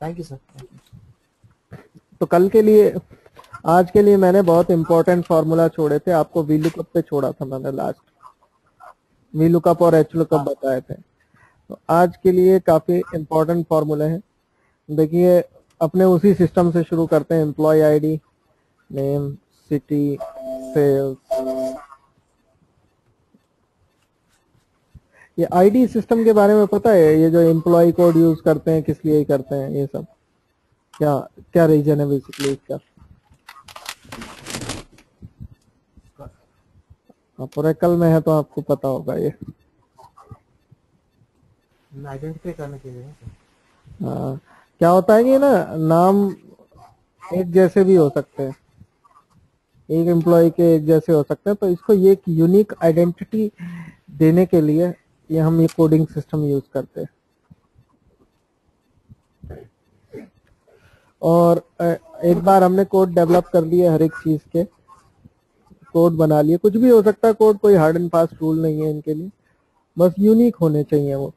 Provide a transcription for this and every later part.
Thank you sir तो कल के लिए आज के लिए मैंने बहुत इंपॉर्टेंट फॉर्मूला छोड़े थे। आपको वी लुकअप पे छोड़ा था मैंने लास्ट वी लुकअप और एच लुकअप बताए थे। तो आज के लिए काफ़ी इंपॉर्टेंट फॉर्मूले हैं। देखिए अपने उसी सिस्टम से शुरू करते हैं। Employ ID name city sales ये आईडी सिस्टम के बारे में पता है? ये जो एम्प्लॉय कोड यूज़ करते हैं किस लिए करते हैं ये सब। क्या क्या रीजन है बेसिकली इसका? आप कल में है तो आपको पता होगा ये। आइडेंटिफाई करने के लिए हाँ क्या होता है कि ना नाम एक जैसे भी हो सकते हैं। एक एम्प्लॉय के एक जैसे हो सकते हैं तो इसको ये एक यूनिक आइडेंटिटी देने के लिए ये हम ये कोडिंग सिस्टम यूज़ करते हैं। और एक बार हमने कोड डेवलप कर लिए हर एक चीज़ के। कोड बना लिए। कुछ भी हो सकता है कोड कोई हार्ड एंड फास्ट रूल नहीं है इनके लिए। बस यूनिक होने चाहिए वो।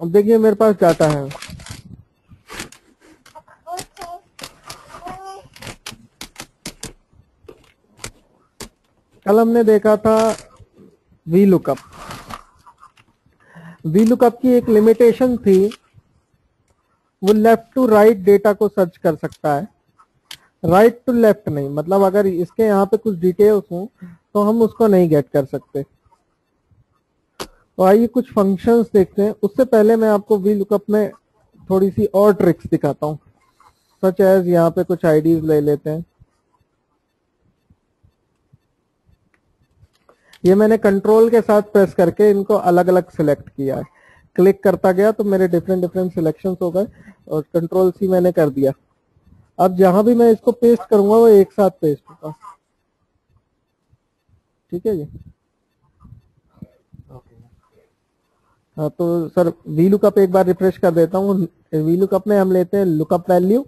अब देखिए मेरे पास डाटा है। कल हमने देखा था वी लुकअप वी लुकअप की एक लिमिटेशन थी, वो लेफ़्ट टू राइट डेटा को सर्च कर सकता है। राइट टू लेफ़्ट नहीं मतलब अगर इसके यहाँ पे कुछ डिटेल्स हो तो हम उसको नहीं गेट कर सकते। तो आइए कुछ फ़ंक्शंस देखते हैं। उससे पहले मैं आपको वी लुकअप में थोड़ी सी और ट्रिक्स दिखाता हूँ। सच एज यहाँ पे कुछ आईडीज ले लेते हैं। ये मैंने कंट्रोल के साथ प्रेस करके इनको अलग अलग सिलेक्ट किया है। क्लिक करता गया तो मेरे डिफरेंट डिफरेंट सिलेक्शंस हो गए और कंट्रोल सी मैंने कर दिया। अब जहाँ भी मैं इसको पेस्ट करूँगा, वो एक साथ पेस्ट होगा। ठीक है जी? हाँ तो सर वी लुकअप एक बार रिफ्रेश कर देता हूँ। वी लुकअप में हम लेते हैं लुकअप वैल्यू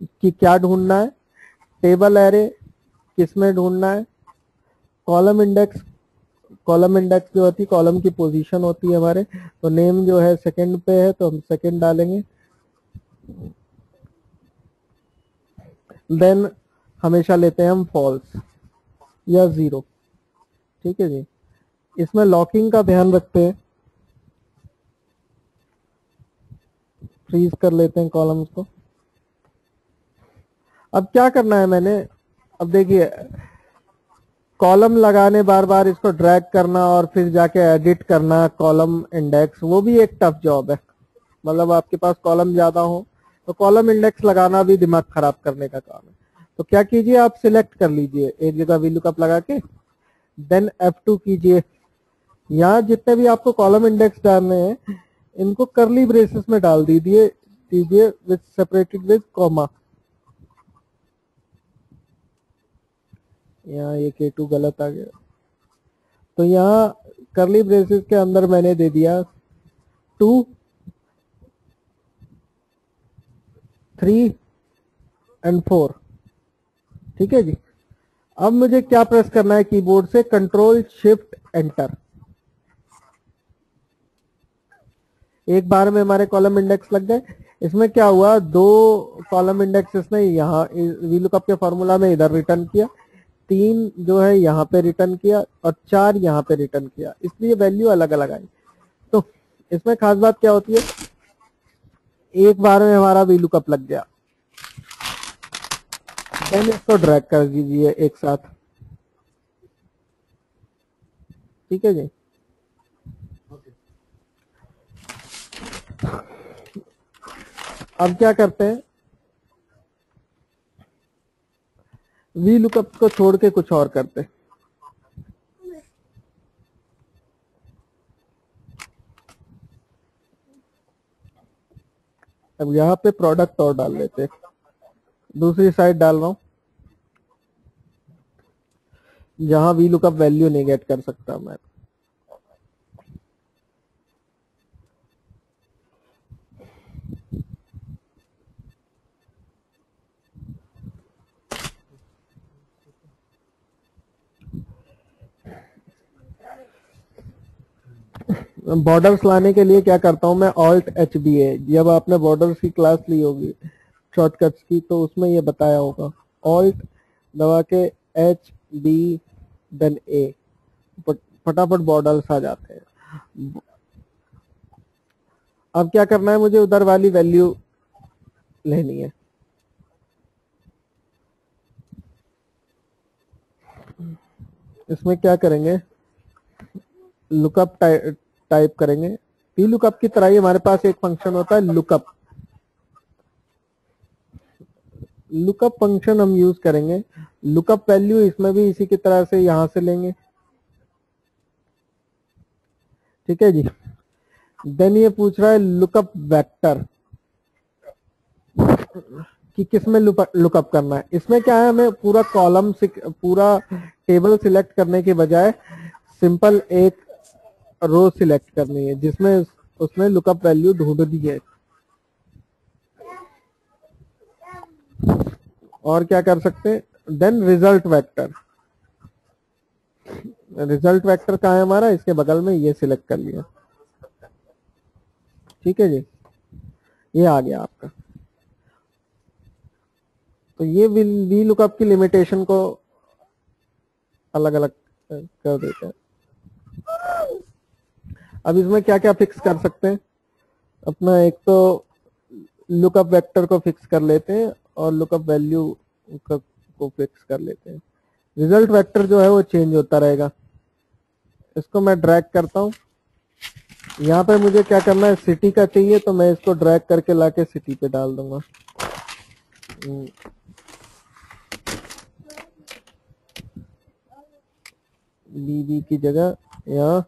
कि क्या ढूंढना है टेबल एरे किसमें ढूंढना है कॉलम इंडेक्स कॉलम इंडेक्स जो होती है कॉलम की पोजीशन होती है हमारे तो नेम जो है सेकंड पे है तो हम सेकंड डालेंगे। देन हमेशा लेते हैं हम फॉल्स या ज़ीरो ठीक है जी? इसमें लॉकिंग का ध्यान रखते हैं। फ्रीज कर लेते हैं कॉलम्स को। अब क्या करना है मैंने? अब देखिए कॉलम लगाने बार बार इसको ड्रैग करना और फिर जाके एडिट करना, कॉलम इंडेक्स वो भी एक टफ जॉब है। मतलब आपके पास कॉलम ज़्यादा हो तो कॉलम इंडेक्स लगाना भी दिमाग खराब करने का काम है। तो क्या कीजिए, आप सिलेक्ट कर लीजिए एक जगह वी लुकअप लगा के देन F2 कीजिए। यहाँ जितने भी आपको कॉलम इंडेक्स डालने हैं, इनको करली ब्रेसेस में डाल दीजिए दीजिए विथ सेपरेटेड विथ कॉमा यहाँ ये के टू गलत आ गया। तो यहाँ करली ब्रेसेस के अंदर मैंने दे दिया टू थ्री एंड फोर ठीक है जी? अब मुझे क्या प्रेस करना है कीबोर्ड से? कंट्रोल शिफ्ट एंटर एक बार में हमारे कॉलम इंडेक्स लग गए। इसमें क्या हुआ? दो कॉलम इंडेक्स इसने यहाँ वीलुकअप के फॉर्मूला में इधर रिटर्न किया। तीन जो है यहाँ पे रिटर्न किया और चार यहाँ पे रिटर्न किया। इसलिए वैल्यू अलग अलग आई। तो इसमें खास बात क्या होती है? एक बार में हमारा वीलुकअप लग गया। देन इसको ड्रैग कर दीजिए एक साथ। ठीक है जी? अब क्या करते हैं? वी लुकअप को छोड़ के कुछ और करते। अब यहाँ पे प्रोडक्ट और डाल लेते दूसरी साइड डाल रहा हूँ। जहाँ वी लुकअप वैल्यू नहीं गेट कर सकता मैं। बॉर्डर्स लाने के लिए क्या करता हूँ, मैं ऑल्ट एच बी ए जब आपने बॉर्डर्स की क्लास ली होगी शॉर्टकट्स की तो उसमें ये बताया होगा। ऑल्ट दबा के एच बी देन ए फटाफट बॉर्डर्स आ जाते हैं। अब क्या करना है, मुझे उधर वाली वैल्यू लेनी है। इसमें क्या करेंगे? लुकअप टाइप करेंगे। पी लुकअप की तरह ही हमारे पास एक फ़ंक्शन होता है लुकअप लुकअप फ़ंक्शन हम यूज़ करेंगे। लुकअप वैल्यू इसमें भी इसी की तरह से यहाँ से लेंगे। ठीक है जी। देन ये पूछ रहा है लुकअप वेक्टर कि किसमें लुकअप करना है। इसमें क्या है, हमें पूरा कॉलम पूरा टेबल सिलेक्ट करने के बजाय सिंपल एक रो सिलेक्ट करनी है, जिसमें उसने लुकअप वैल्यू ढूंढ दी है। और क्या कर सकते हैं? Then result vector result vector कहा है हमारा? इसके बगल में ये सिलेक्ट कर लिया। ठीक है जी? ये आ गया आपका। तो ये वी लुकअप की लिमिटेशन को अलग अलग कर देते हैं। अब इसमें क्या क्या फिक्स कर सकते हैं? अपना एक तो लुकअप वेक्टर को फिक्स कर लेते हैं और लुकअप वैल्यू को फिक्स कर लेते हैं। रिज़ल्ट वेक्टर जो है वो चेंज होता रहेगा। इसको मैं ड्रैग करता हूँ। यहाँ पे मुझे क्या करना है? सिटी का चाहिए तो मैं इसको ड्रैग करके लाके सिटी पे डाल दूँगा। बीबी हम्म। की जगह यहाँ।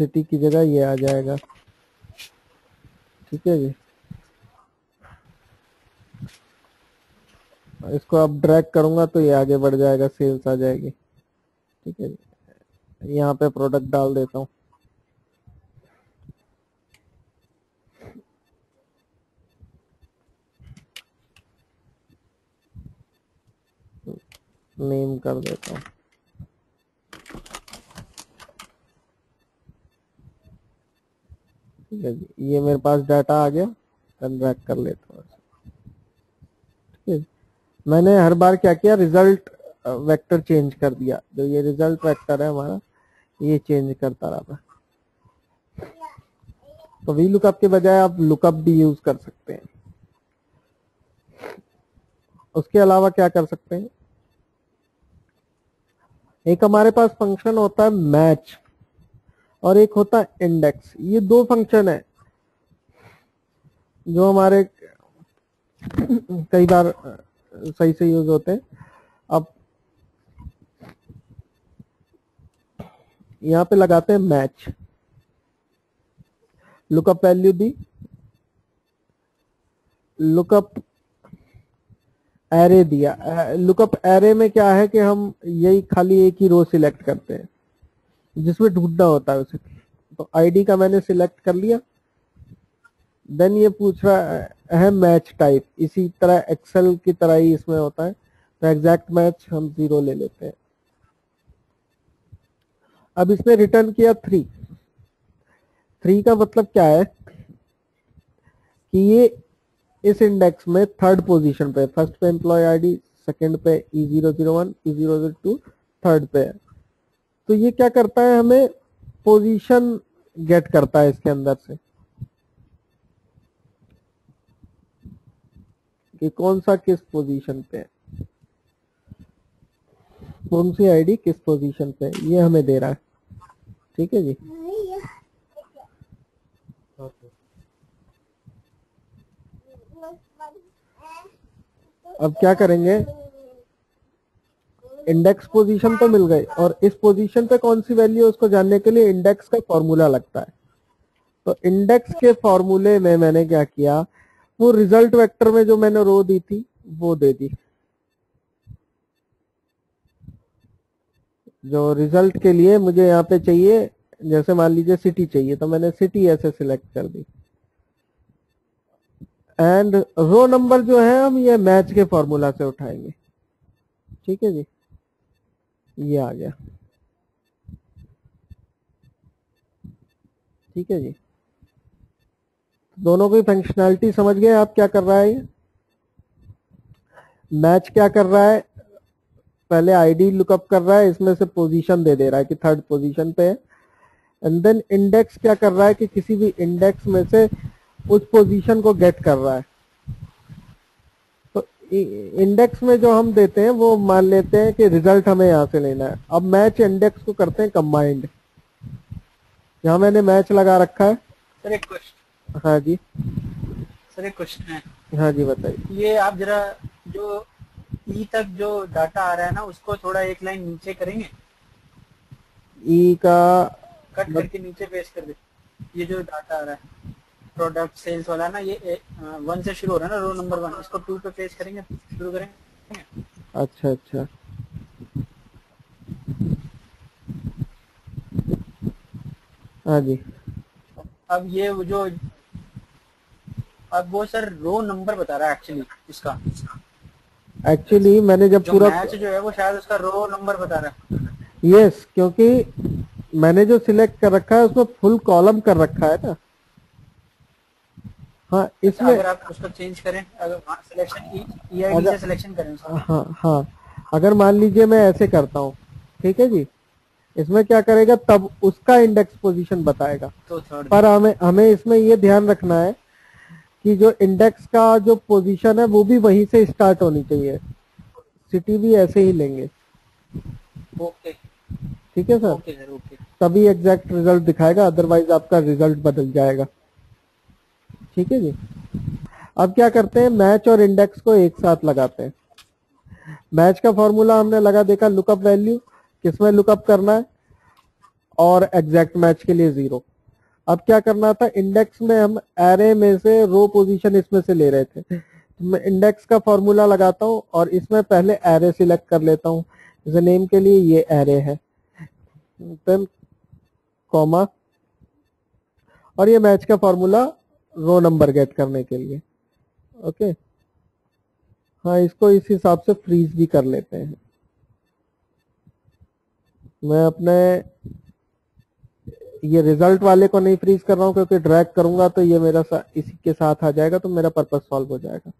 सिटी की जगह ये आ जाएगा। ठीक है जी? इसको अब ड्रैग करूँगा तो ये आगे बढ़ जाएगा सेल्स आ जाएगी। ठीक है जी? यहाँ पे प्रोडक्ट डाल देता हूँ। नेम कर देता हूँ। ये मेरे पास डाटा आ गया। ड्रैग कर लेता हूँ। ठीक है मैंने हर बार क्या किया? रिज़ल्ट वेक्टर चेंज कर दिया। जो ये रिज़ल्ट वेक्टर है हमारा, ये चेंज करता रहा तो वी लुकअप के बजाय आप लुकअप भी यूज़ कर सकते हैं। उसके अलावा क्या कर सकते हैं? एक हमारे पास फ़ंक्शन होता है मैच और एक होता है इंडेक्स ये दो फ़ंक्शन है जो हमारे कई बार, सही से यूज़ होते हैं। अब यहाँ पे लगाते हैं मैच लुकअप वैल्यू दी लुकअप एरे दिया। लुकअप एरे में क्या है कि हम यही खाली एक ही रो सिलेक्ट करते हैं। जिसमें ढूंढना होता है उसे। तो आईडी का मैंने सिलेक्ट कर लिया। देन ये पूछ रहा है मैच टाइप इसी तरह एक्सेल की तरह ही इसमें होता है। तो एग्जैक्ट मैच हम ज़ीरो ले लेते हैं। अब इसने रिटर्न किया थ्री थ्री का मतलब क्या है? कि ये इस इंडेक्स में थर्ड पोजीशन पे फ़र्स्ट पे एम्प्लॉय आईडी सेकंड पे E zero zero one E zero zero two third पे है। तो ये क्या करता है हमें पोजीशन गेट करता है इसके अंदर से। कि कौन सा किस पोजीशन पे है? कौन सी आईडी किस पोजीशन पे ये हमें दे रहा है। ठीक है जी? अब क्या करेंगे? इंडेक्स पोजीशन तो मिल गई और इस पोजीशन पे कौन सी वैल्यू उसको जानने के लिए इंडेक्स का फॉर्मूला लगता है। तो इंडेक्स के फॉर्मूले में मैंने क्या किया, वो रिज़ल्ट वेक्टर में जो मैंने रो दी थी, वो दे दी। जो रिज़ल्ट के लिए मुझे यहाँ पे चाहिए, जैसे मान लीजिए सिटी चाहिए तो मैंने सिटी ऐसे सिलेक्ट कर दी। एंड रो नंबर जो है, हम ये मैच के फॉर्मूला से उठाएँगे। ठीक है जी? ये आ गया। ठीक है जी। दोनों की फंक्शनैलिटी समझ गए आप क्या कर रहा है ये? मैच क्या कर रहा है? पहले आईडी लुकअप कर रहा है, इसमें से पोजीशन दे दे रहा है कि थर्ड पोजीशन पे है। एंड देन इंडेक्स क्या कर रहा है कि किसी भी इंडेक्स में से उस पोजीशन को गेट कर रहा है। इंडेक्स में जो हम देते हैं वो मान लेते हैं कि रिज़ल्ट हमें यहाँ से लेना है। अब मैच इंडेक्स को करते हैं कंबाइंड यहाँ मैंने मैच लगा रखा है। सर एक क्वेश्चन हाँ जी। सर एक क्वेश्चन है। हाँ जी बताइए। ये आप जरा जो ई तक जो डाटा आ रहा है ना उसको थोड़ा एक लाइन नीचे करेंगे? ई का कट करके नीचे पेश कर दे। ये जो डाटा आ रहा है। प्रोडक्ट सेल्स वाला ना ये वन से शुरू हो रहा है ना रो नंबर वन इसको टू पे पेस्ट करेंगे शुरू करेंगे? अच्छा अच्छा। हाँ जी। अब ये वो जो अब वो सर रो नंबर बता रहा है एक्चुअली इसका। एक्चुअली मैंने जब पूरा मैच जो है वो शायद उसका रो नंबर बता रहा है। यस क्योंकि मैंने जो सिलेक्ट कर रखा है उसमें फुल कॉलम कर रखा है ना। हाँ इसमें अगर आप उसको चेंज करें अगर सिलेक्शन ई से सिलेक्शन करें हाँ हाँ। अगर मान लीजिए मैं ऐसे करता हूँ ठीक है जी? इसमें क्या करेगा तब उसका इंडेक्स पोजीशन बताएगा। तो पर हमें हमें इसमें ये ध्यान रखना है कि जो इंडेक्स का जो पोजीशन है वो भी वहीं से स्टार्ट होनी चाहिए। सिटी भी ऐसे ही लेंगे। ओके ठीक है सर ओके सर ओके तभी एग्जैक्ट रिज़ल्ट दिखाएगा अदरवाइज़ आपका रिज़ल्ट बदल जाएगा। ठीक है जी? अब क्या करते हैं? मैच और इंडेक्स को एक साथ लगाते हैं। मैच का फॉर्मूला हमने लगा देखा लुकअप वैल्यू किसमें लुकअप करना है? और एग्जैक्ट मैच के लिए ज़ीरो अब क्या करना था? इंडेक्स में हम एरे में से रो पोजीशन इसमें से ले रहे थे। तो मैं इंडेक्स का फॉर्मूला लगाता हूँ और इसमें पहले एरे सिलेक्ट कर लेता हूँ। जैसे नेम के लिए ये एरे है। कॉमा और ये मैच का फॉर्मूला रो नंबर गेट करने के लिए। ओके हाँ इसको इस हिसाब से फ्रीज भी कर लेते हैं। मैं अपने ये रिज़ल्ट वाले को नहीं फ्रीज कर रहा हूँ क्योंकि ड्रैग करूँगा तो ये मेरा सा, इसी के साथ आ जाएगा तो मेरा पर्पज सॉल्व हो जाएगा।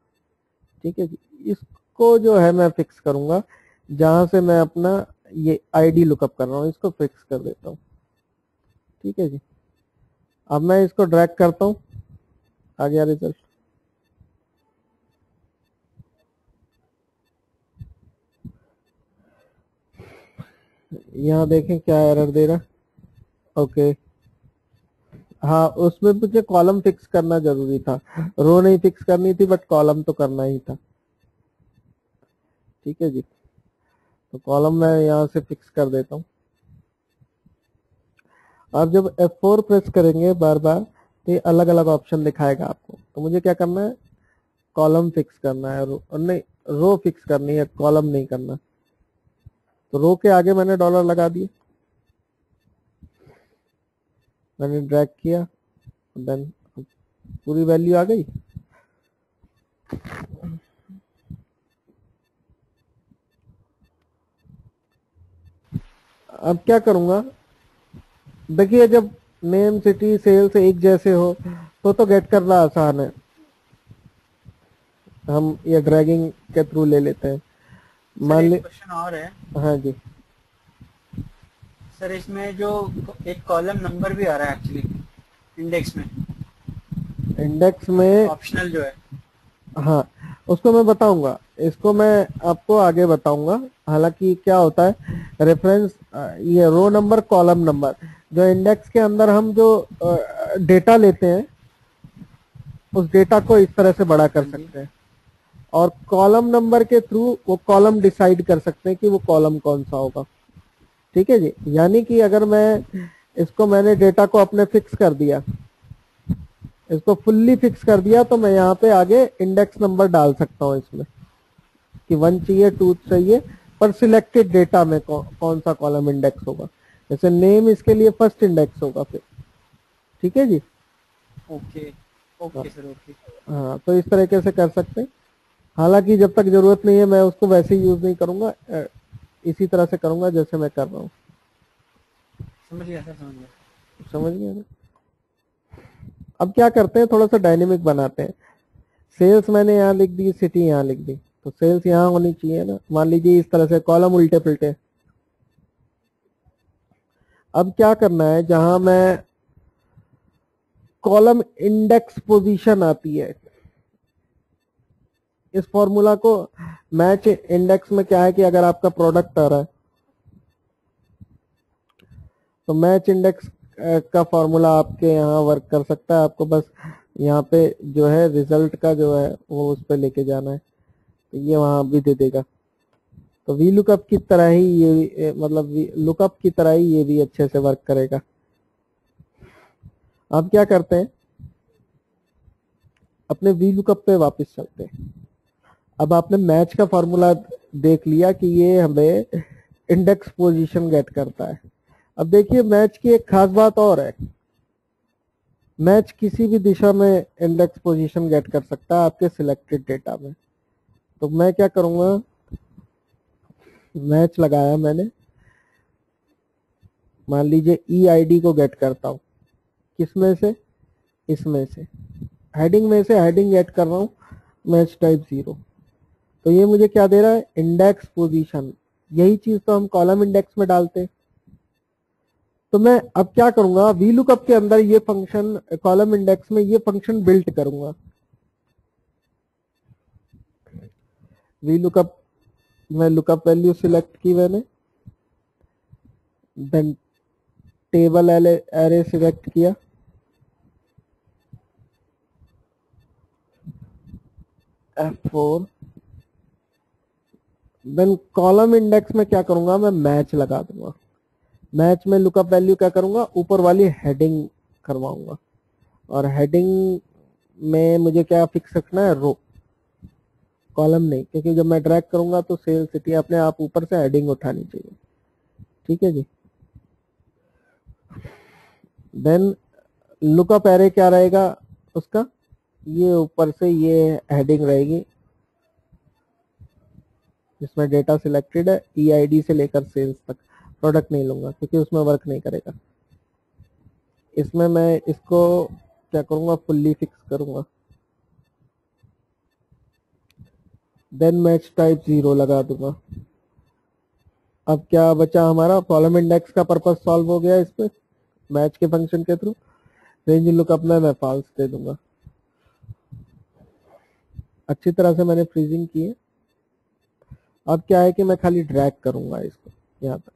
ठीक है जी? इसको जो है मैं फिक्स करूँगा। जहाँ से मैं अपना ये आईडी लुकअप कर रहा हूँ इसको फिक्स कर देता हूँ। ठीक है जी? अब मैं इसको ड्रैग करता हूँ। आ गया रिज़ल्ट यहाँ देखें क्या एरर दे रहा। ओके हाँ उसमें मुझे कॉलम फिक्स करना ज़रूरी था। रो नहीं फिक्स करनी थी बट कॉलम तो करना ही था। ठीक है जी। तो कॉलम मैं यहाँ से फिक्स कर देता हूँ। आप जब F4 प्रेस करेंगे बार बार तो ये अलग अलग ऑप्शन दिखाएगा आपको। तो मुझे क्या करना है? कॉलम फिक्स करना है, रो नहीं रो फिक्स करनी है कॉलम नहीं करना। तो रो के आगे मैंने डॉलर लगा दिए। मैंने ड्रैग किया देन पूरी वैल्यू आ गई। अब क्या करूँगा? देखिए, जब नेम सिटी सेल्स एक जैसे हो तो तो गेट करना आसान है। हम ये ड्रैगिंग के थ्रू ले लेते हैं। मान ले क्वेश्चन और है। हाँ जी। सर इसमें जो एक कॉलम नंबर भी आ रहा है एक्चुअली इंडेक्स में। इंडेक्स में ऑप्शनल जो है। हाँ उसको मैं बताऊँगा। इसको मैं आपको आगे बताऊँगा। हालाँकि क्या होता है रेफरेंस ये रो नंबर कॉलम नंबर जो इंडेक्स के अंदर हम जो डेटा लेते हैं, उस डेटा को इस तरह से बड़ा कर सकते हैं। और कॉलम नंबर के थ्रू वो कॉलम डिसाइड कर सकते हैं कि वो कॉलम कौन सा होगा। ठीक है जी? यानी कि अगर मैं इसको मैंने डेटा को अपने फिक्स कर दिया, इसको फुल्ली फिक्स कर दिया तो मैं यहाँ पे आगे इंडेक्स नंबर डाल सकता हूँ इसमें। कि वन चाहिए टू चाहिए पर सिलेक्टेड डेटा में कौ, कौन सा कॉलम इंडेक्स होगा? जैसे नेम इसके लिए फ़र्स्ट इंडेक्स होगा फिर। ठीक है जी? ओके ओके सर ओके हाँ तो इस तरीके से कर सकते हैं। हालाँकि जब तक ज़रूरत नहीं है मैं उसको वैसे ही यूज़ नहीं करूँगा। इसी तरह से करूँगा जैसे मैं कर रहा हूँ। समझ गया सर समझ गया। समझ ना? अब क्या करते हैं? थोड़ा सा डायनेमिक बनाते हैं। सेल्स मैंने यहाँ लिख दी सिटी यहाँ लिख दी। तो सेल्स यहाँ होनी चाहिए ना। मान लीजिए इस तरह से कॉलम उल्टे पुलटे। अब क्या करना है, जहाँ मैं कॉलम इंडेक्स पोजीशन आती है, इस फॉर्मूला को मैच इंडेक्स में क्या है कि अगर आपका प्रोडक्ट आ रहा है तो मैच इंडेक्स का फॉर्मूला आपके यहाँ वर्क कर सकता है। आपको बस यहाँ पे जो है रिज़ल्ट का जो है वो उस पर लेके जाना है। तो ये वहाँ भी दे देगा। तो वी लुकअप की तरह ही ये मतलब लुकअप की तरह ही ये भी अच्छे से वर्क करेगा। अब क्या करते हैं? अपने वी लुकअप पे वापस चलते हैं। अब आपने मैच का फॉर्मूला देख लिया कि ये हमें इंडेक्स पोजीशन गेट करता है। अब देखिए मैच की एक खास बात और है। मैच किसी भी दिशा में इंडेक्स पोजीशन गेट कर सकता है आपके सिलेक्टेड डेटा में। तो मैं क्या करूँगा? मैच लगाया मैंने। मान लीजिए ई आई डी को गेट करता हूँ। किसमें से? इसमें से। हेडिंग में से हेडिंग गेट कर रहा हूँ। मैच टाइप ज़ीरो तो ये मुझे क्या दे रहा है? इंडेक्स पोजीशन यही चीज़ तो हम कॉलम इंडेक्स में डालते तो मैं अब क्या करूँगा? वी लुकअप के अंदर ये फ़ंक्शन कॉलम इंडेक्स में ये फ़ंक्शन बिल्ट करूँगा। वी लुकअप मैं लुकअप वैल्यू सिलेक्ट की मैंने। देन टेबल एरे सिलेक्ट किया। F four then column index में क्या करूँगा? मैं मैच लगा दूँगा। मैच में लुकअप वैल्यू क्या करूँगा? ऊपर वाली हेडिंग करवाऊँगा। और हेडिंग में मुझे क्या फिक्स रखना है? रो कॉलम नहीं, क्योंकि जब मैं ड्रैग करूँगा तो सेल सिटी अपने आप ऊपर से हेडिंग उठानी चाहिए। ठीक है जी? देन लुकअप एरे क्या रहेगा उसका? ये ऊपर से ये हेडिंग रहेगी। जिसमें डेटा सिलेक्टेड है ई e से लेकर सेल्स तक। प्रोडक्ट नहीं लूँगा, क्योंकि उसमें वर्क नहीं करेगा। इसमें मैं इसको क्या करूँगा? फुल्ली फिक्स करूँगा। देन मैच टाइप ज़ीरो लगा दूँगा। अब क्या बचा हमारा? कॉलम इंडेक्स का पर्पज सॉल्व हो गया इस पे। मैच के फ़ंक्शन के थ्रू रेंज लुकअप में मैं फॉल्स दे दूँगा। अच्छी तरह से मैंने फ्रीजिंग की है। अब क्या है कि मैं खाली ड्रैग करूँगा इसको, यहाँ तक।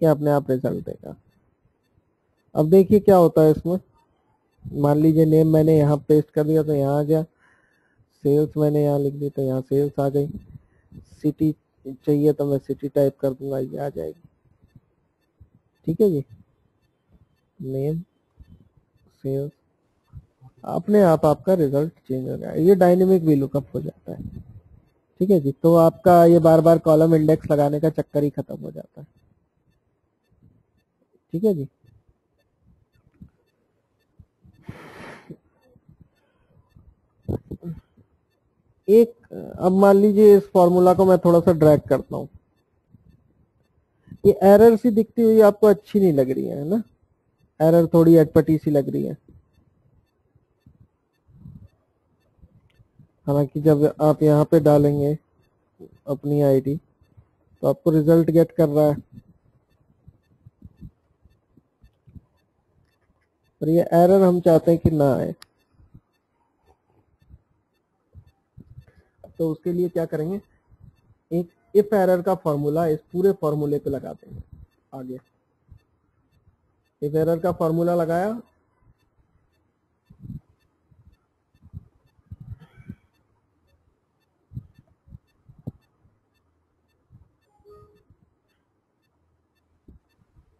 क्या अपने आप रिज़ल्ट देगा। अब देखिए क्या होता है इसमें। मान लीजिए नेम मैंने यहाँ पेस्ट कर दिया तो यहाँ आ गया। सेल्स मैंने यहाँ लिख दी तो यहाँ सेल्स आ गई। सिटी चाहिए तो मैं सिटी टाइप कर दूँगा, ये आ जाएगी। ठीक है जी? नेम सेल्स अपने आप आपका रिज़ल्ट चेंज हो गया। ये डायनेमिक भी लुकअप हो जाता है। ठीक है जी? तो आपका ये बार बार कॉलम इंडेक्स लगाने का चक्कर ही खत्म हो जाता है। ठीक है जी? एक, अब मान लीजिए इस फॉर्मूला को मैं थोड़ा सा ड्रैग करता हूँ। ये एरर सी दिखती हुई आपको अच्छी नहीं लग रही है ना? एरर थोड़ी अटपटी सी लग रही है। हालाँकि जब आप यहाँ पे डालेंगे अपनी आईडी तो आपको रिज़ल्ट गेट कर रहा है। पर ये एरर हम चाहते हैं कि ना आए। तो उसके लिए क्या करेंगे? एक इफ़ एरर का फॉर्मूला इस पूरे फॉर्मूले पे लगा देंगे आगे। इफ़ एरर का फॉर्मूला लगाया।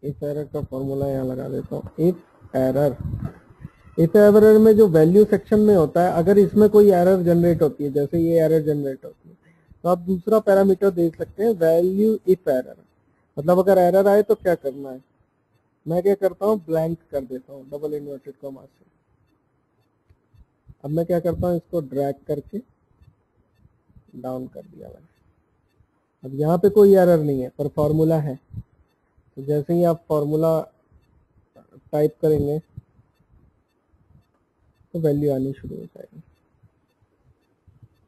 इफ़ एरर का फॉर्मूला यहाँ लगा देता हूँ। इफ़ एरर इफ़ एरर में जो वैल्यू सेक्शन में होता है, अगर इसमें कोई एरर जनरेट होती है, जैसे ये एरर जनरेट होती है तो आप दूसरा पैरामीटर देख सकते हैं वैल्यू इफ़ एरर मतलब अगर एरर आए तो क्या करना है? मैं क्या करता हूँ ब्लैंक कर देता हूँ डबल इन्वर्टेड कॉमा से। अब मैं क्या करता हूँ, इसको ड्रैग करके डाउन कर दिया मैंने। अब यहाँ पे कोई एरर नहीं है, पर फॉर्मूला है। तो जैसे ही आप फॉर्मूला टाइप करेंगे तो वैल्यू आनी शुरू हो जाएगी।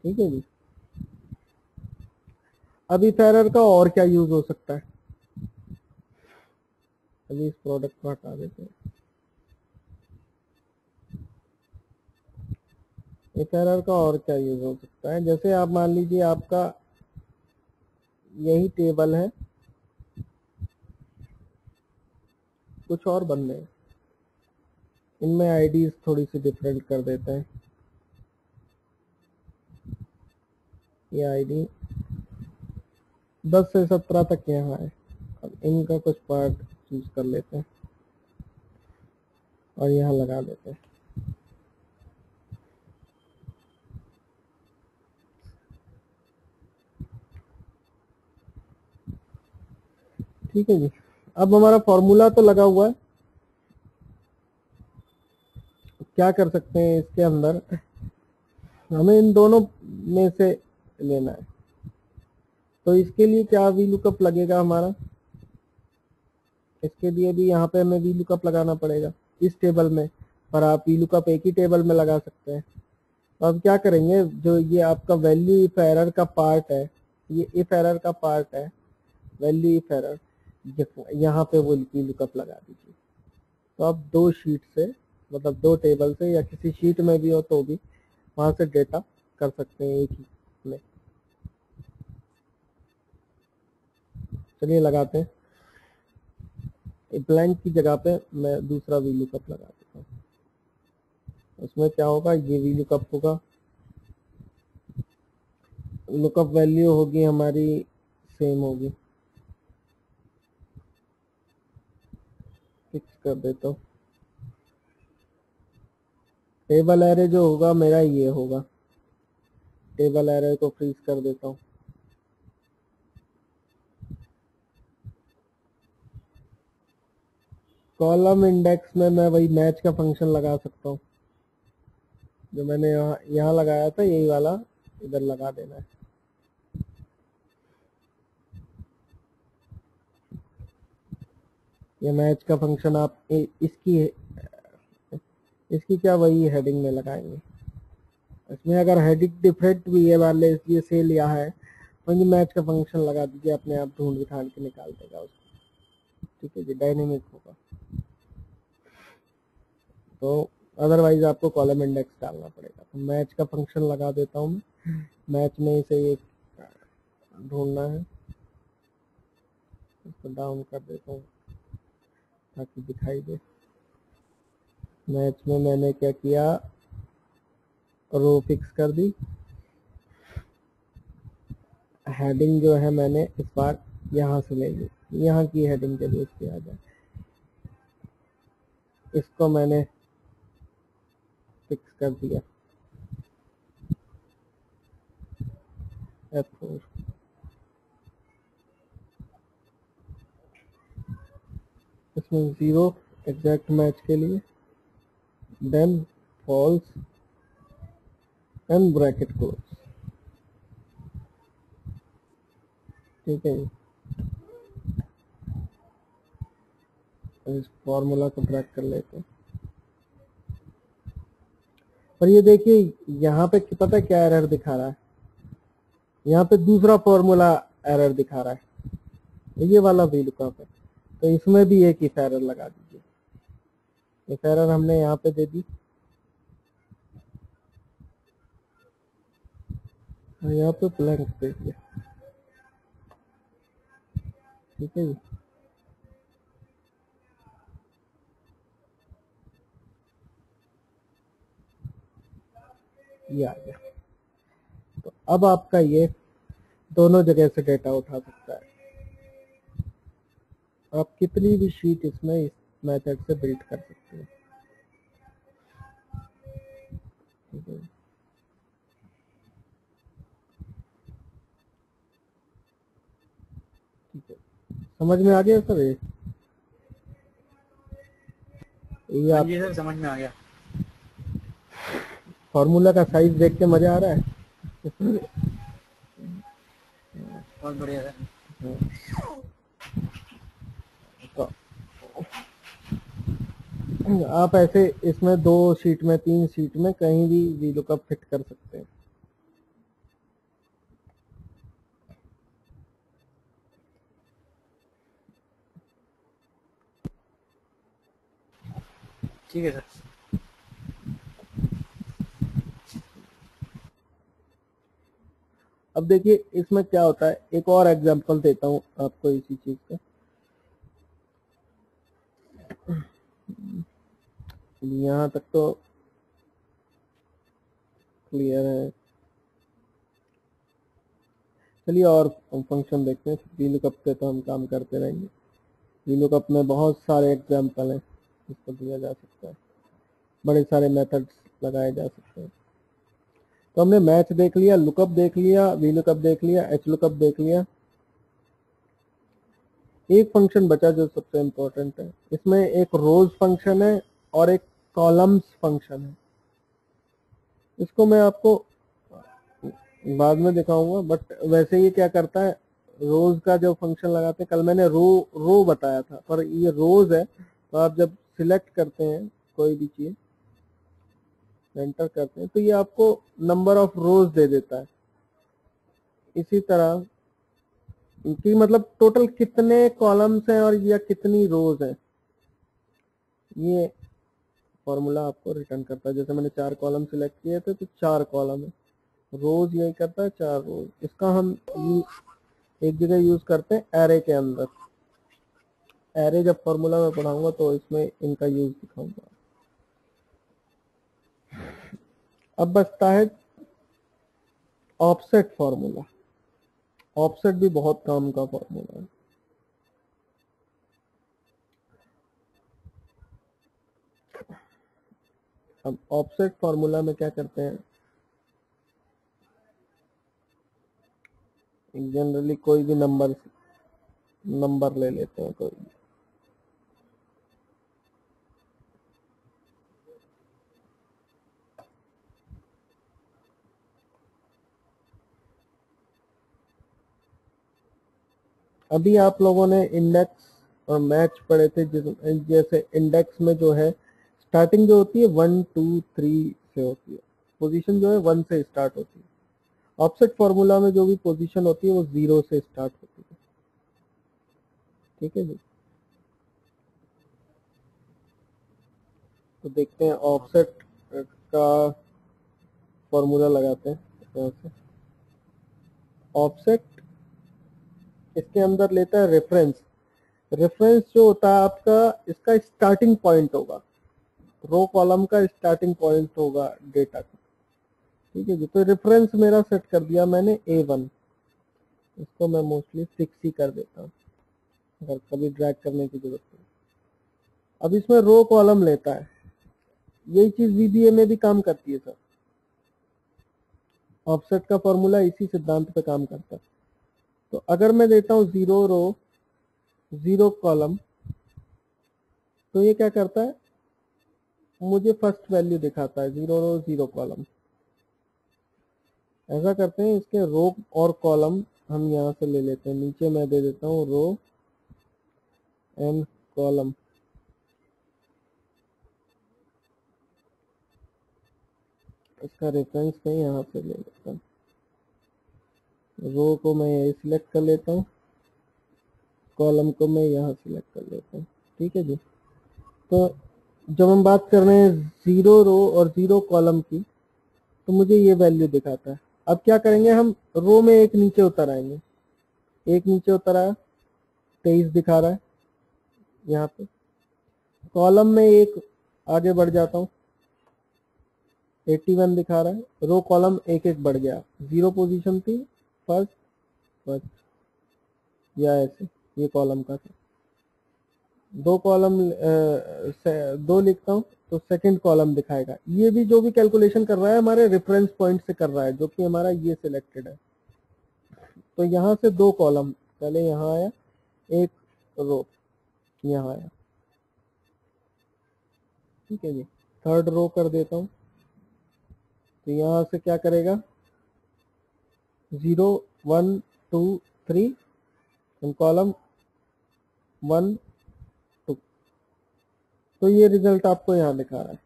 ठीक है जी? अभी फेरर का और क्या यूज़ हो सकता है? अभी इस प्रोडक्ट को हटा देते हैं। इस एरर का और क्या यूज़ हो सकता है? जैसे आप मान लीजिए आपका यही टेबल है। कुछ और बनने हैं। इनमें आईडीज थोड़ी सी डिफरेंट कर देते हैं। ये आईडी 10 से 17 तक यहाँ है। अब इनका कुछ पार्ट चूज़ कर लेते हैं। और यहाँ लगा देते हैं। ठीक है जी। अब हमारा फॉर्मूला तो लगा हुआ है। क्या कर सकते हैं इसके अंदर? हमें इन दोनों में से लेना है। तो इसके लिए क्या वी लुकअप लगेगा हमारा? इसके लिए भी यहाँ पे हमें वी लुकअप लगाना पड़ेगा इस टेबल में पर आप वी लुकअप एक ही टेबल में लगा सकते हैं। तो अब क्या करेंगे? जो ये आपका वैल्यू इफ़ एरर का पार्ट है, ये इफ़ एरर का पार्ट है वैल्यू इफ़ एरर यहाँ पे वो वी लुकअप लगा दीजिए। तो आप दो शीट से मतलब दो टेबल से या किसी शीट में भी हो तो भी वहाँ से डेटा कर सकते हैं एक ही में। चलिए लगाते हैं। ब्लैंक की जगह पे मैं दूसरा वी लुकअप लगा देता हूँ। उसमें क्या होगा? ये वी लुकअप होगा। लुकअप वैल्यू होगी हमारी सेम होगी। फिक्स कर देता हूँ। टेबल एरे जो होगा, मेरा ये होगा। टेबल एरे को फ्रीज कर देता हूँ। कॉलम इंडेक्स में मैं वही मैच का फ़ंक्शन लगा सकता हूँ। जो मैंने यहाँ यहाँ लगाया था, यही वाला इधर लगा देना है। ये मैच का फ़ंक्शन आप इ- इसकी इसकी क्या वही हेडिंग में लगाएँगे? इसमें अगर हेडिंग डिफरेंट भी है वाले ये से लिया है। तो ये मैच का फ़ंक्शन लगा दीजिए, अपने आप ढूंढ बिठान के निकाल देगा उसको। ठीक है जी डायनेमिक होगा। तो अदरवाइज़ आपको कॉलम इंडेक्स डालना पड़ेगा। तो मैच का फ़ंक्शन लगा देता हूँ मैच में इसे एक ढूंढना है। इसको डाउन कर देता हूँ, ताकि दिखाई दे। मैच में मैंने क्या किया? रो फिक्स कर दी। हेडिंग जो है मैंने इस बार यहाँ से ले ली। यहाँ की हेडिंग के लिए आ जाए इसको मैंने फिक्स कर दिया। F4 इसमें ज़ीरो एग्जैक्ट मैच के लिए। Then false and bracket close ठीक है? इस फॉर्मूला को ड्रैग कर लेते हैं। पर ये देखिए, यहाँ पे पता है क्या एरर दिखा रहा है? यहाँ पे दूसरा फॉर्मूला एरर दिखा रहा है। ये वाला भी लुकअप है तो इसमें भी एक इफ़ एरर लगा दीजिए। इफ़ एरर हमने यहाँ पे दे दी। और यहाँ पे ब्लैंक दे दिया। ठीक है जी? ये आ गया। तो अब आपका ये दोनों जगह से डेटा उठा सकता है। आप कितनी भी शीट इसमें इस मेथड से बिल्ड कर सकते हैं। ठीक है। ठीक है समझ में आ गया सर ये? ये हाँ आप सर समझ में आ गया। फॉर्मूला का साइज़ देख के मज़ा आ रहा है। बहुत बढ़िया सर। आप ऐसे इसमें दो शीट में तीन शीट में कहीं भी वी लुकअप फिट कर सकते हैं। ठीक है सर। अब देखिए इसमें क्या होता है? एक और एग्जांपल देता हूँ आपको इसी चीज़ का। यहाँ तक तो क्लियर है। चलिए और फ़ंक्शन देखते हैं। वीलुकअप पे तो हम काम करते रहेंगे। वीलुकअप में बहुत सारे एग्जांपल हैं इसको दिया जा सकता है। बड़े सारे मेथड्स लगाए जा सकते हैं। तो हमने मैच देख लिया लुकअप देख लिया वीलुकअप देख लिया एच लुकअप देख लिया। एक फ़ंक्शन बचा जो सबसे इम्पोर्टेंट है। इसमें एक रोज फ़ंक्शन है और एक कॉलम्स फ़ंक्शन है। इसको मैं आपको बाद में दिखाऊँगा बट वैसे ये क्या करता है रोज का जो फ़ंक्शन लगाते हैं, कल मैंने रो रो बताया था, पर ये रोज है तो आप जब सिलेक्ट करते हैं, कोई भी चीज़ एंटर करते हैं तो ये आपको नंबर ऑफ़ रोज दे देता है। इसी तरह, कि मतलब टोटल कितने कॉलम्स हैं और या कितनी रोज हैं, ये फॉर्मूला आपको रिटर्न करता है। जैसे मैंने चार कॉलम सिलेक्ट किए थे तो चार कॉलम है। रोज यही करता है, चार रोज इसका हम एक जगह यूज़ करते हैं एरे के अंदर। एरे जब फॉर्मूला में पढ़ाऊँगा तो इसमें इनका यूज़ दिखाऊँगा। अब बचता है ऑफसेट फॉर्मूला ऑफसेट भी बहुत काम का फॉर्मूला है। अब ऑफसेट फॉर्मूला में क्या करते हैं? जनरली कोई भी नंबर नंबर ले लेते हैं कोई भी। अभी आप लोगों ने इंडेक्स और मैच पढ़े थे जिस, जैसे इंडेक्स में जो है स्टार्टिंग जो होती है वन टू थ्री से होती है। पोजीशन जो है वन से स्टार्ट होती है। ऑफसेट फॉर्मूला में जो भी पोजीशन होती है, वो ज़ीरो से स्टार्ट होती है। ठीक है जी? तो देखते हैं ऑफसेट का फॉर्मूला लगाते हैं ऑफसेट इसके अंदर लेता है रेफरेंस रेफरेंस जो होता है आपका, इसका स्टार्टिंग पॉइंट होगा। रो कॉलम का स्टार्टिंग पॉइंट होगा डेटा का। ठीक है जी तो रेफरेंस मेरा सेट कर दिया मैंने ए वन इसको मैं मोस्टली सिक्स ही कर देता हूँ, अगर कभी ड्रैग करने की ज़रूरत हो अब इसमें रो कॉलम लेता है। यही चीज़ वीबीए में भी काम करती है सर। ऑफसेट का फॉर्मूला इसी सिद्धांत पे काम करता है। तो अगर मैं देता हूँ ज़ीरो रो ज़ीरो कॉलम तो ये क्या करता है? मुझे फ़र्स्ट वैल्यू दिखाता है ज़ीरो रो ज़ीरो कॉलम ऐसा करते हैं, इसके रो और कॉलम हम यहाँ से ले लेते हैं। नीचे मैं दे देता हूँ रो एंड कॉलम इसका रेफरेंस मैं यहाँ से ले लेता हूँ। रो को मैं यही सिलेक्ट कर लेता हूँ। कॉलम को मैं यहाँ सिलेक्ट कर लेता हूँ। ठीक है जी? तो जब हम बात कर रहे हैं ज़ीरो रो और ज़ीरो कॉलम की तो मुझे ये वैल्यू दिखाता है। अब क्या करेंगे, हम रो में एक नीचे उतर आएँगे। एक नीचे उतर आया, तेईस दिखा रहा है, यहाँ पे। कॉलम में एक आगे बढ़ जाता हूँ 81 दिखा रहा है। रो कॉलम एक एक बढ़ गया। ज़ीरो पोजीशन थी फ़र्स्ट फ़र्स्ट या ऐसे, ये कॉलम का था। दो कॉलम दो लिखता हूँ तो सेकंड कॉलम दिखाएगा। ये भी जो भी कैलकुलेशन कर रहा है, हमारे रेफरेंस पॉइंट से कर रहा है, जो कि हमारा ये सिलेक्टेड है। तो यहाँ से दो कॉलम पहले यहाँ आया, एक रो यहाँ आया। ठीक है जी थर्ड रो कर देता हूँ। तो यहाँ से क्या करेगा? Zero one two three column one तो ये रिज़ल्ट आपको यहाँ दिखा रहा है।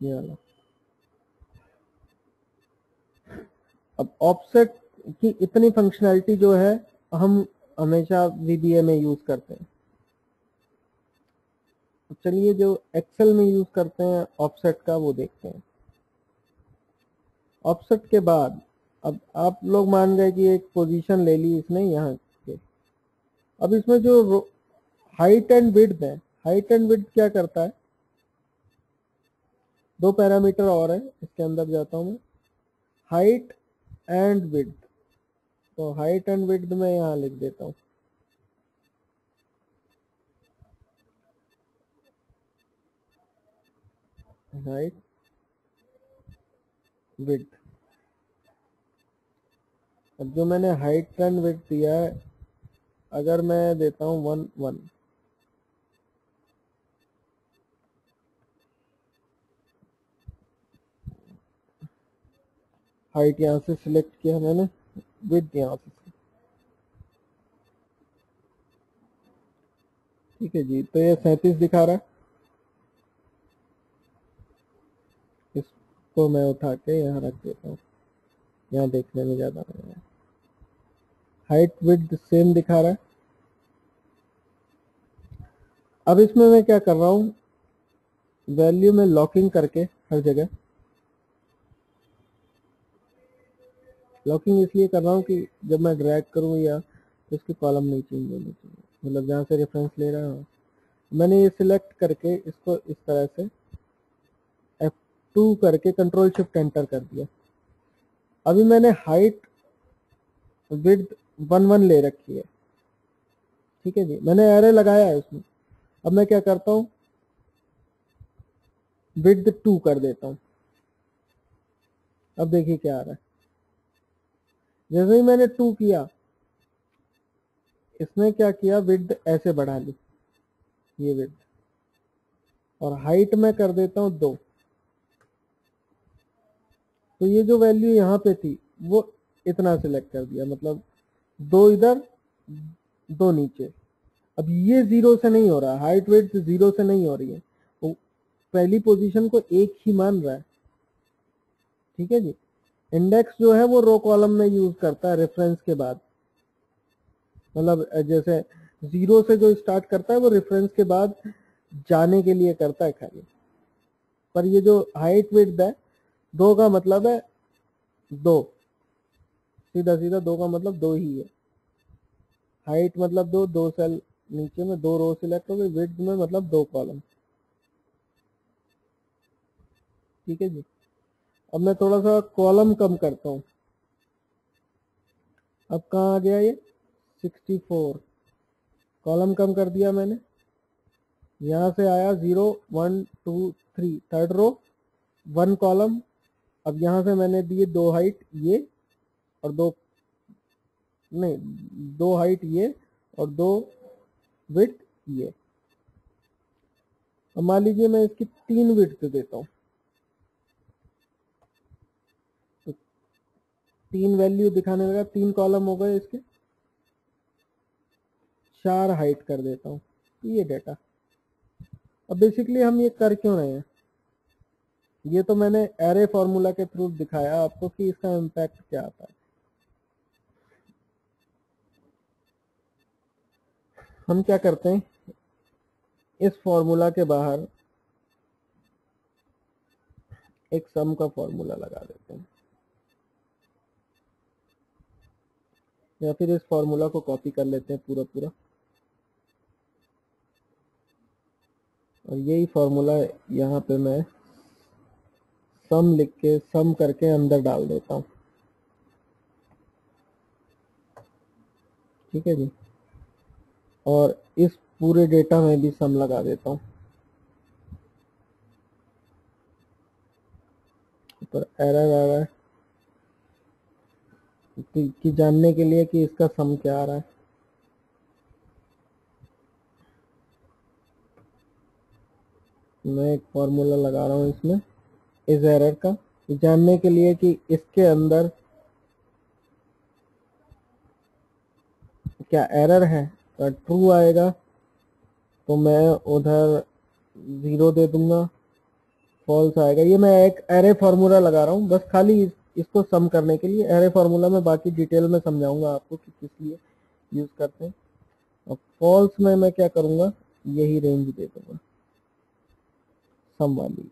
ये वाला। अब ऑफसेट की इतनी फंक्शनैलिटी जो है, हम हमेशा वीबीए में यूज़ करते हैं। तो चलिए जो एक्सेल में यूज़ करते हैं ऑफसेट का वो देखते हैं। ऑफसेट के बाद, अब आप लोग मान गए कि एक पोजीशन ले ली इसने यहाँ के अब इसमें जो हाइट एंड विड्थ है हाइट एंड विड्थ क्या करता है? दो पैरामीटर और है, इसके अंदर जाता हूँ मैं। हाइट एंड विड्थ तो हाइट एंड विड्थ में यहाँ लिख देता हूँ। हाइट विड्थ, अब जो मैंने हाइट एंड विड्थ दिया है, अगर मैं देता हूँ वन वन हाइट यहाँ से सिलेक्ट किया मैंने विथ यहाँ से। ठीक है जी तो ये सैतीस दिखा रहा है। इसको मैं उठा के यहाँ रख देता हूँ। यहाँ देखने में ज़्यादा हाइट विथ सेम दिखा रहा है। अब इसमें मैं क्या कर रहा हूँ? वैल्यू में लॉकिंग करके हर जगह लॉकिंग इसलिए कर रहा हूँ कि जब मैं ड्रैग करूँ या तो उसकी कॉलम नहीं चेंज होनी चाहिए। मतलब जहाँ से रेफरेंस ले रहा हूँ। मैंने ये सिलेक्ट करके इसको इस तरह से एफ़ टू करके कंट्रोल शिफ्ट एंटर कर दिया। अभी मैंने हाइट विड्थ वन वन ले रखी है। ठीक है जी? मैंने एरे लगाया है उसमें। अब मैं क्या करता हूँ? विड्थ टू कर देता हूँ। अब देखिए क्या आ रहा है। जैसे ही मैंने टू किया। इसने क्या किया? विड्थ ऐसे बढ़ा ली। ये विड्थ। और हाइट में कर देता हूँ दो। तो ये जो वैल्यू यहाँ पे थी, वो इतना सिलेक्ट कर दिया। मतलब दो इधर, दो नीचे। अब ये ज़ीरो से नहीं हो रहा। हाइट वेट ज़ीरो से नहीं हो रही है। वो पहली पोजीशन को एक ही मान रहा है। ठीक है जी? इंडेक्स जो है वो रो कॉलम में यूज़ करता है रेफरेंस के बाद। मतलब जैसे ज़ीरो से जो स्टार्ट करता है, वो रेफरेंस के बाद जाने के लिए करता है खाली। पर ये जो हाइट विड्थ है, दो का मतलब है दो। सीधा सीधा दो का मतलब दो ही है। हाइट मतलब दो दो सेल नीचे में, दो रो सिलेक्ट हो गई में मतलब दो कॉलम ठीक है जी? अब मैं थोड़ा सा कॉलम कम करता हूँ। अब कहा आ गया ये? 64 कॉलम कम कर दिया मैंने। यहाँ से आया zero one two three third row one column अब यहाँ से मैंने दिए दो हाइट ये और दो, नहीं, दो हाइट ये और दो विथ ये। अब मान लीजिए मैं इसकी तीन विथ देता हूँ। तीन वैल्यू दिखाने लगा, तीन कॉलम हो गए इसके। चार हाइट कर देता हूँ, ये डेटा अब बेसिकली हम ये कर क्यों रहे हैं? ये तो मैंने एरे फॉर्मूला के थ्रू दिखाया आपको कि इसका इम्पैक्ट क्या आता है। हम क्या करते हैं? इस फॉर्मूला के बाहर एक सम का फॉर्मूला लगा देते हैं। या फिर इस फॉर्मूला को कॉपी कर लेते हैं पूरा पूरा। और यही फॉर्मूला यहाँ पे मैं सम लिख के सम करके अंदर डाल देता हूँ। ठीक है जी? और इस पूरे डेटा में भी सम लगा देता हूँ। पर एरर आ रहा है। कि जानने के लिए कि इसका सम क्या आ रहा है। मैं एक फॉर्मूला लगा रहा हूँ इसमें इस एरर का। जानने के लिए कि इसके अंदर क्या एरर है तो ट्रू आएगा तो मैं उधर ज़ीरो दे दूँगा फॉल्स आएगा। ये मैं एक एरे फार्मूला लगा रहा हूँ, बस खाली इसको सम करने के लिए एरे फार्मूला में बाकी डिटेल में समझाऊँगा आपको कि किस लिए यूज़ करते हैं। अब फॉल्स में मैं क्या करूँगा? यही रेंज दे दूँगा। सम वाली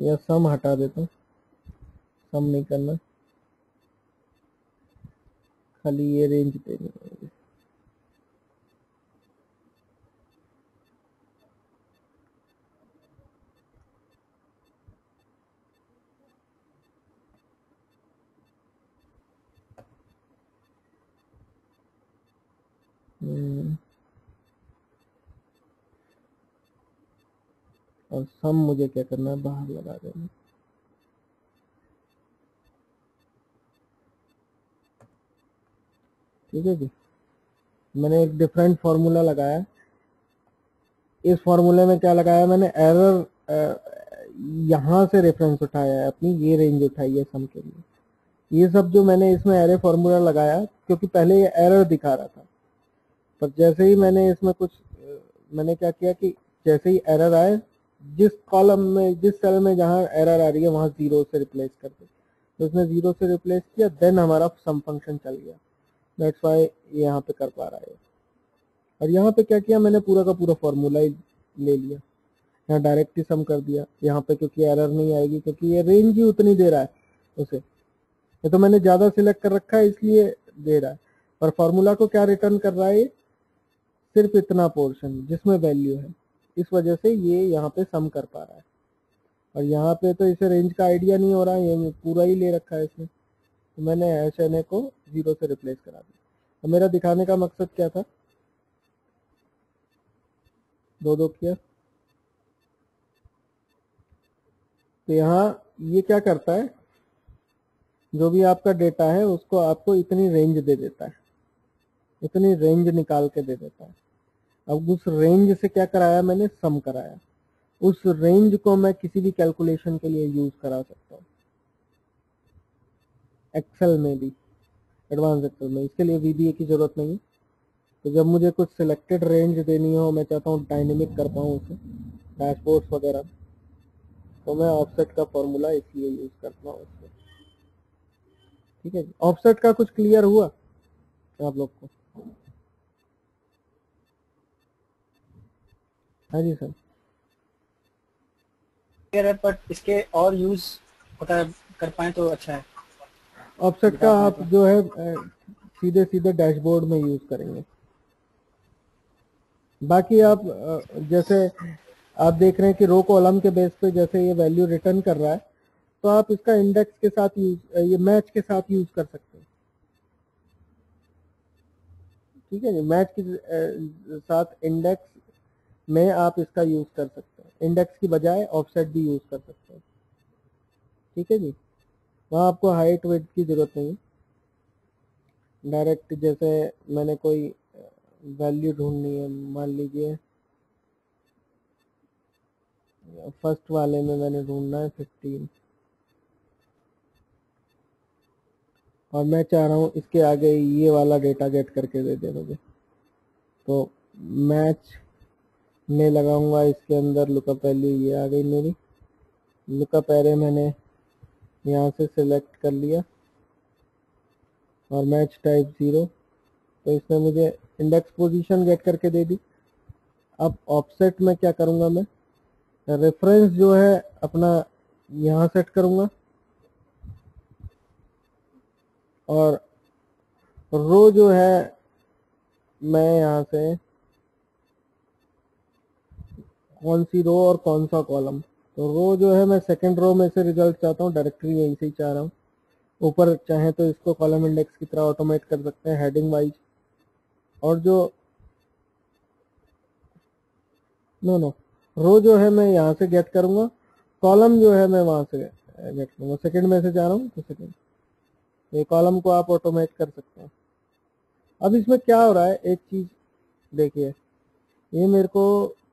या सम हटा देता हूँ। सम नहीं करना। खाली ये रेंज देनी है हम्म। और सम मुझे क्या करना है? बाहर लगा देना। ठीक है जी। मैंने एक डिफरेंट फार्मूला लगाया। इस फार्मूले में क्या लगाया मैंने? एरर यहाँ से रेफरेंस उठाया है अपनी। ये रेंज उठाई है सम के लिए। ये सब जो मैंने इसमें एरे फार्मूला लगाया, क्योंकि पहले ये एरर दिखा रहा था। पर जैसे ही मैंने इसमें कुछ, मैंने क्या किया कि जैसे ही एरर आए, जिस कॉलम में, जिस सेल में जहाँ एरर आ रही है, वहाँ ज़ीरो से रिप्लेस कर दे। तो उसने ज़ीरो से रिप्लेस किया देन हमारा सम फ़ंक्शन चल गया। दैट्स वाई ये यहाँ पे कर पा रहा है। और यहाँ पे क्या किया, मैंने पूरा का पूरा फॉर्मूला ही ले लिया। यहाँ डायरेक्ट ही सम कर दिया। यहाँ पे क्योंकि एरर नहीं आएगी, क्योंकि ये रेंज ही उतनी दे रहा है उसे। ये तो मैंने ज़्यादा सिलेक्ट कर रखा है, इसलिए दे रहा है। पर फॉर्मूला को क्या रिटर्न कर रहा है सिर्फ़ इतना पोर्शन जिसमें वैल्यू है। इस वजह से ये यहाँ पे सम कर पा रहा है। और यहाँ पे तो इसे रेंज का आइडिया नहीं हो रहा है ये पूरा ही ले रखा है इसने तो मैंने एच एन ए को ज़ीरो से रिप्लेस करा दिया। तो मेरा दिखाने का मकसद क्या था? दो दो किया। तो यहाँ ये क्या करता है? जो भी आपका डेटा है, उसको आपको इतनी रेंज दे देता है। इतनी रेंज निकाल के दे देता है। अब उस रेंज से क्या कराया मैंने? सम कराया। उस रेंज को मैं किसी भी कैलकुलेशन के लिए यूज़ करा सकता हूँ। एक्सेल में भी एडवांस एक्सेल में। इसके लिए वीबीए की ज़रूरत नहीं तो जब मुझे कुछ सिलेक्टेड रेंज देनी हो, मैं चाहता हूँ डायनेमिक कर पाऊँ उसे डैशबोर्ड्स वगैरह तो मैं ऑफसेट का फॉर्मूला इसलिए यूज़ करता हूँ उसमें ठीक है ऑफसेट का कुछ क्लियर हुआ? आप लोग को? हाँ जी सर। है बट इसके और यूज़ पता कर पाए तो अच्छा है। ऑफसेट का आप जो है सीधे सीधे डैशबोर्ड में यूज़ करेंगे। बाकी आप जैसे आप देख रहे हैं कि रो कॉलम के बेस पे जैसे ये वैल्यू रिटर्न कर रहा है तो आप इसका इंडेक्स के साथ यूज़ ये मैच के साथ यूज़ कर सकते हैं। ठीक है जी मैच के साथ इंडेक्स में आप इसका यूज़ कर सकते हैं। इंडेक्स की बजाय ऑफसेट भी यूज़ कर सकते हैं। ठीक है जी? वहाँ आपको हाइट वेट की ज़रूरत नहीं डायरेक्ट जैसे मैंने कोई वैल्यू ढूंढनी है, मान लीजिए फ़र्स्ट वाले में मैंने ढूंढना है फिफ्टीन और मैं चाह रहा हूँ इसके आगे ये वाला डेटा गेट करके दे दे मुझे। तो मैच में लगाऊँगा इसके अंदर लुकअप वैल्यू ये आ गई मेरी। लुकअप एरे मैंने यहाँ से सिलेक्ट कर लिया और मैच टाइप ज़ीरो तो इसमें मुझे इंडेक्स पोजीशन गेट करके दे दी। अब ऑफसेट में क्या करूँगा मैं? रेफरेंस जो है अपना यहाँ सेट करूँगा और रो जो है मैं यहाँ से कौन सी रो और कौन सा कॉलम? तो रो जो है, मैं सेकंड रो में से रिज़ल्ट चाहता हूँ डायरेक्टरी यहीं से ही चाह रहा हूँ। ऊपर चाहे तो इसको कॉलम इंडेक्स की तरह ऑटोमेट कर सकते हैं हेडिंग वाइज और जो नो नो रो जो है, मैं यहाँ से गेट करूँगा। कॉलम जो है, मैं वहाँ से गेट करूँगा। सेकेंड में से जा रहा हूँ तो सेकेंड ये कॉलम को आप ऑटोमेट कर सकते हैं। अब इसमें क्या हो रहा है? एक चीज़ देखिए। ये मेरे को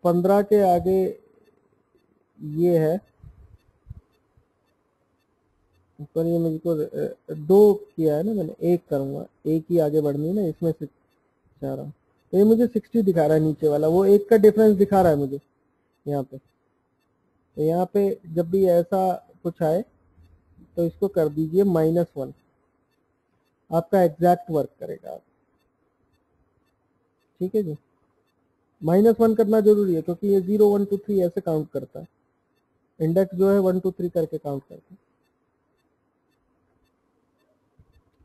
पंद्रह के आगे ये है। पर ये मुझको अ, दो किया है ना मैंने एक करूँगा। एक ही आगे बढ़नी है ना इसमें से चाह रहा हूँ। तो ये मुझे सिक्सटी दिखा रहा है नीचे वाला वो एक का डिफरेंस दिखा रहा है मुझे यहाँ पे। तो यहाँ पे जब भी ऐसा कुछ आए तो इसको कर दीजिए माइनस वन आपका एग्जैक्ट वर्क करेगा। आप ठीक है जी? माइनस वन करना ज़रूरी है, क्योंकि ये ज़ीरो, वन, टू, थ्री ऐसे काउंट करता है। इंडेक्स जो है, वन, टू, थ्री करके काउंट करता है।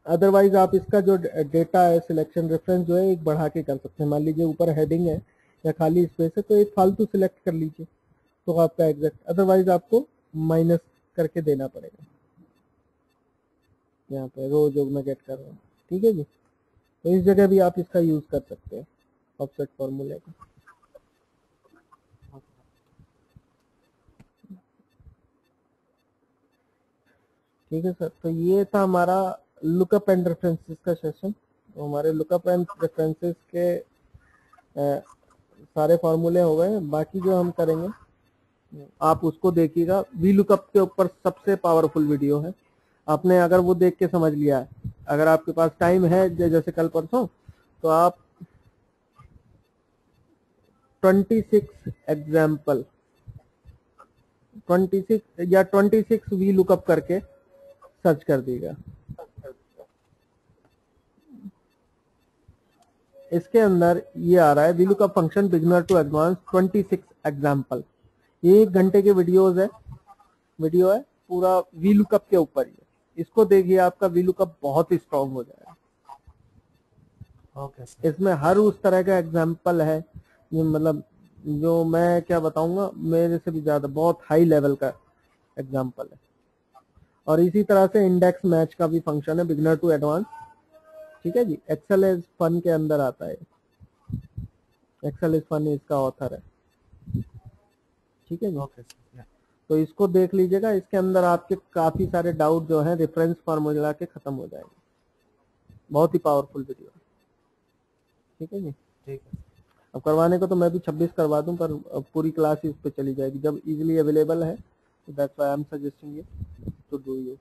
अदरवाइज़ आप इसका जो डेटा है सिलेक्शन रेफरेंस जो है, एक बढ़ा के कर सकते हैं। मान लीजिए ऊपर हेडिंग है या खाली स्पेस है तो एक फालतू सिलेक्ट कर लीजिए तो आपका एग्जैक्ट अदरवाइज़ आपको माइनस करके देना पड़ेगा। यहाँ पे रो जो मैं गेट कर रहा हूँ, ठीक है जी? तो इस जगह भी आप इसका यूज़ कर सकते हैं। ऑफसेट फॉर्मूले का। ठीक है सर तो ये था हमारा लुकअप एंड रेफरेंसेस का सेशन तो हमारे लुकअप एंड रेफरेंसेस के अ, सारे फॉर्मूले हो गए बाकी जो हम करेंगे आप उसको देखिएगा। वी लुकअप के ऊपर सबसे पावरफुल वीडियो है। आपने अगर वो देख के समझ लिया है अगर आपके पास टाइम है जैसे कल परसों तो आप 26 एग्ज़ाम्पल 26 या 26 वी लुकअप करके सर्च कर दीजिएगा। इसके अंदर ये आ रहा है V lookup function beginner to advance 26 example ये एक घंटे के वीडियोस है। वीडियो है पूरा वी लुकअप के ऊपर ही इसको देखिए आपका वी लुकअप बहुत ही स्ट्रांग हो जाएगा। ओके सर इसमें हर उस तरह का एग्ज़ाम्पल है। ये मतलब जो मैं क्या बताऊँगा मेरे से भी ज़्यादा बहुत हाई लेवल का एग्ज़ाम्पल है। और इसी तरह से इंडेक्स मैच का भी फ़ंक्शन है बिगनर टू एडवांस ठीक है जी? एक्सेल इज़ फन के अंदर आता है। एक्सेल इज़ फन इसका ऑथर है। ठीक है जी? तो इसको देख लीजिएगा इसके अंदर आपके काफ़ी सारे डाउट जो है रेफरेंस फार्मूला के खत्म हो जाएँगे। बहुत ही पावरफुल वीडियो ठीक है जी? ठीक है। अब करवाने को तो मैं भी 26 करवा दूँ, पर पूरी क्लास ही उस पर चली जाएगी। जब इजीली अवेलेबल है that's why I am suggesting you to do you